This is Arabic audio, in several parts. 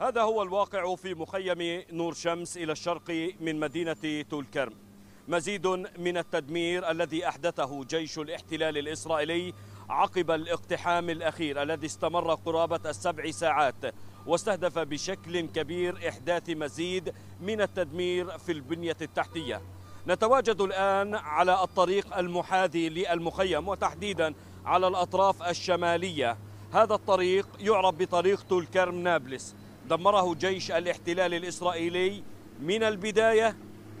هذا هو الواقع في مخيم نور شمس إلى الشرق من مدينة تولكرم. مزيد من التدمير الذي أحدثه جيش الاحتلال الإسرائيلي عقب الاقتحام الأخير الذي استمر قرابة السبع ساعات واستهدف بشكل كبير إحداث مزيد من التدمير في البنية التحتية. نتواجد الآن على الطريق المحاذي للمخيم وتحديدا على الأطراف الشمالية. هذا الطريق يعرف بطريق تولكرم نابلس. دمره جيش الاحتلال الإسرائيلي من البداية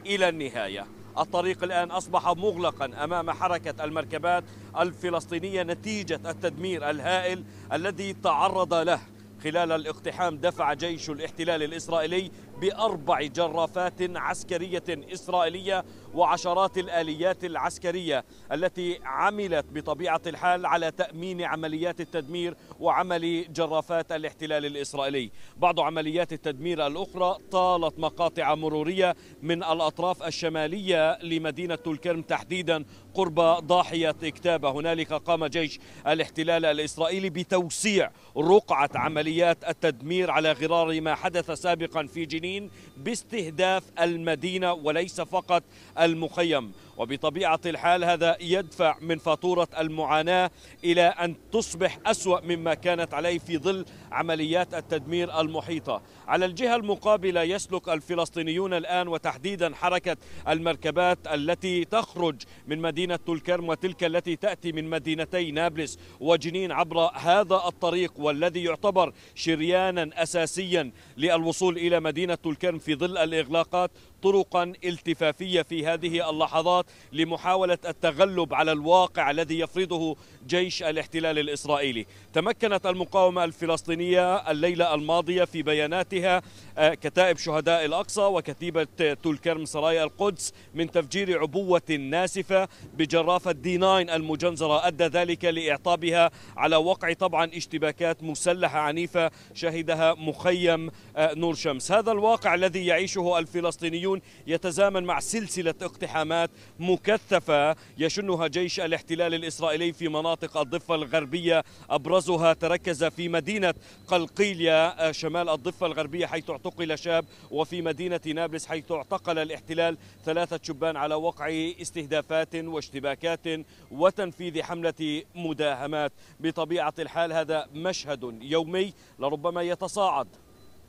إلى النهاية. الطريق الآن أصبح مغلقا أمام حركة المركبات الفلسطينية نتيجة التدمير الهائل الذي تعرض له. خلال الاقتحام دفع جيش الاحتلال الإسرائيلي بأربع جرافات عسكرية إسرائيلية وعشرات الآليات العسكرية التي عملت بطبيعة الحال على تأمين عمليات التدمير وعمل جرافات الاحتلال الإسرائيلي. بعض عمليات التدمير الأخرى طالت مقاطع مرورية من الأطراف الشمالية لمدينة الكرم تحديدا قرب ضاحية اكتابة. هنالك قام جيش الاحتلال الإسرائيلي بتوسيع رقعة عمليات التدمير على غرار ما حدث سابقا في جنين باستهداف المدينة وليس فقط المخيم. وبطبيعة الحال هذا يدفع من فاتورة المعاناة إلى أن تصبح أسوأ مما كانت عليه في ظل عمليات التدمير المحيطة. على الجهة المقابلة يسلك الفلسطينيون الآن وتحديدا حركة المركبات التي تخرج من مدينة تلكرم وتلك التي تأتي من مدينتي نابلس وجنين عبر هذا الطريق والذي يعتبر شريانا أساسيا للوصول إلى مدينة تلكرم في ظل الإغلاقات. طرقا التفافية في هذه اللحظات لمحاولة التغلب على الواقع الذي يفرضه جيش الاحتلال الإسرائيلي. تمكنت المقاومة الفلسطينية الليلة الماضية في بياناتها آه، كتائب شهداء الأقصى وكتيبة تولكرم سرايا القدس من تفجير عبوة ناسفة بجرافة دي 9 المجنزرة. أدى ذلك لإعطابها على وقع طبعا اشتباكات مسلحة عنيفة شهدها مخيم آه، نور شمس. هذا الواقع الذي يعيشه الفلسطينيون يتزامن مع سلسلة اقتحامات مكثفة يشنها جيش الاحتلال الإسرائيلي في مناطق الضفة الغربية. أبرزها تركز في مدينة قلقيلية آه، شمال الضفة الغربية حيث اعتقل شاب وفي مدينة نابلس حيث اعتقل الاحتلال ثلاثة شبان على وقع استهدافات واشتباكات وتنفيذ حملة مداهمات. بطبيعة الحال هذا مشهد يومي لربما يتصاعد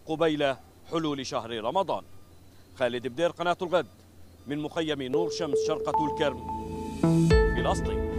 قبيل حلول شهر رمضان. خالد بدير قناة الغد من مخيم نور شمس شرقة الكرم. فلسطين